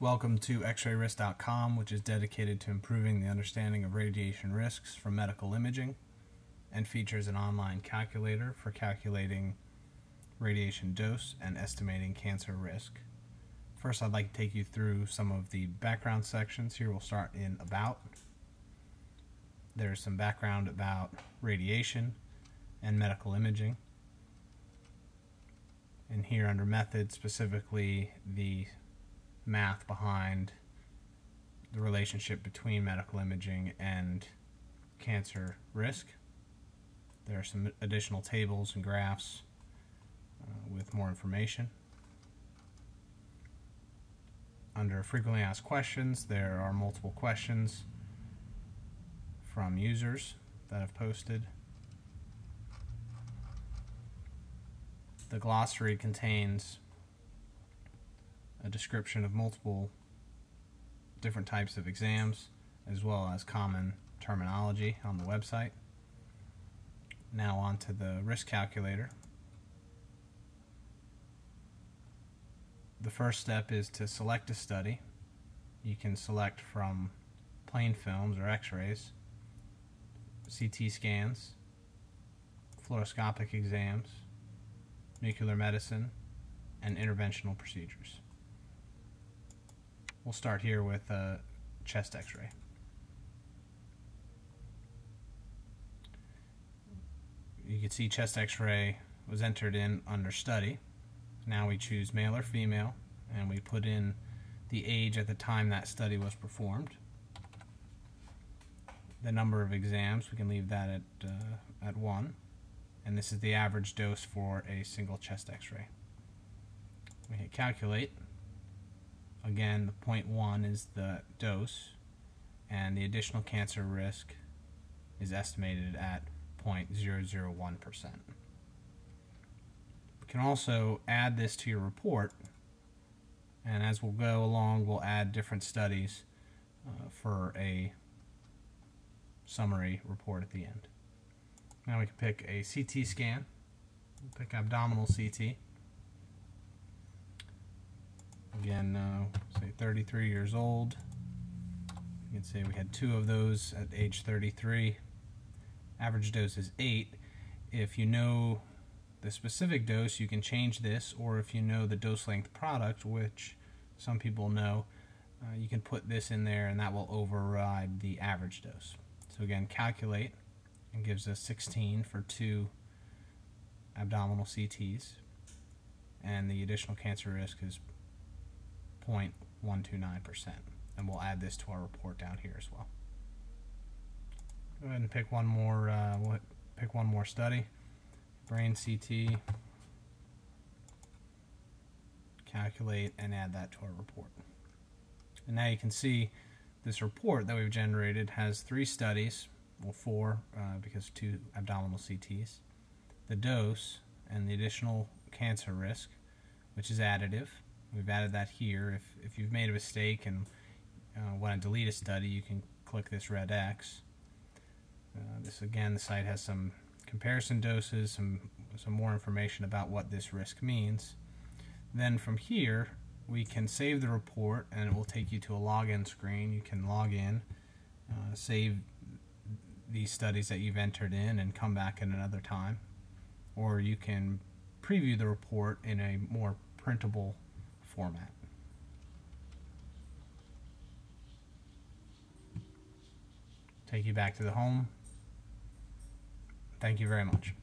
Welcome to xrayrisk.com, which is dedicated to improving the understanding of radiation risks from medical imaging and features an online calculator for calculating radiation dose and estimating cancer risk. First, I'd like to take you through some of the background sections. Here we'll start in About. There's some background about radiation and medical imaging. And here under Method, specifically the math behind the relationship between medical imaging and cancer risk. There are some additional tables and graphs uh, with more information. Under frequently asked questions, there are multiple questions from users that have posted. The glossary contains a description of multiple different types of exams as well as common terminology on the website. Now on to the risk calculator. The first step is to select a study. You can select from plain films or x-rays, CT scans, fluoroscopic exams, nuclear medicine, and interventional procedures. We'll start here with a chest x-ray. You can see chest x-ray was entered in under study. Now we choose male or female and we put in the age at the time that study was performed. The number of exams, we can leave that at, uh, at 1. And this is the average dose for a single chest x-ray. We hit calculate. Again, the point 0.1 is the dose, and the additional cancer risk is estimated at 0.001%. You can also add this to your report, and as we'll go along, we'll add different studies uh, for a summary report at the end. Now we can pick a CT scan, we'll pick abdominal CT. Again, say 33 years old. You can say we had two of those at age 33. Average dose is 8. If you know the specific dose, you can change this, or if you know the dose length product, which some people know, uh, you can put this in there and that will override the average dose. So again, calculate and gives us 16 for two abdominal CTs, and the additional cancer risk is 0.129%. And we'll add this to our report down here as well. Go ahead and pick one more. Uh, we'll pick one more study. Brain CT. Calculate and add that to our report. And now you can see this report that we've generated has three studies, well four uh, because two abdominal CTs, the dose and the additional cancer risk, which is additive. We've added that here. If, if you've made a mistake and uh, want to delete a study, you can click this red X. Uh, this again, the site has some comparison doses, some some more information about what this risk means. Then from here, we can save the report, and it will take you to a login screen. You can log in, uh, save these studies that you've entered in, and come back at another time, or you can preview the report in a more printable format. Take you back to the home. Thank you very much.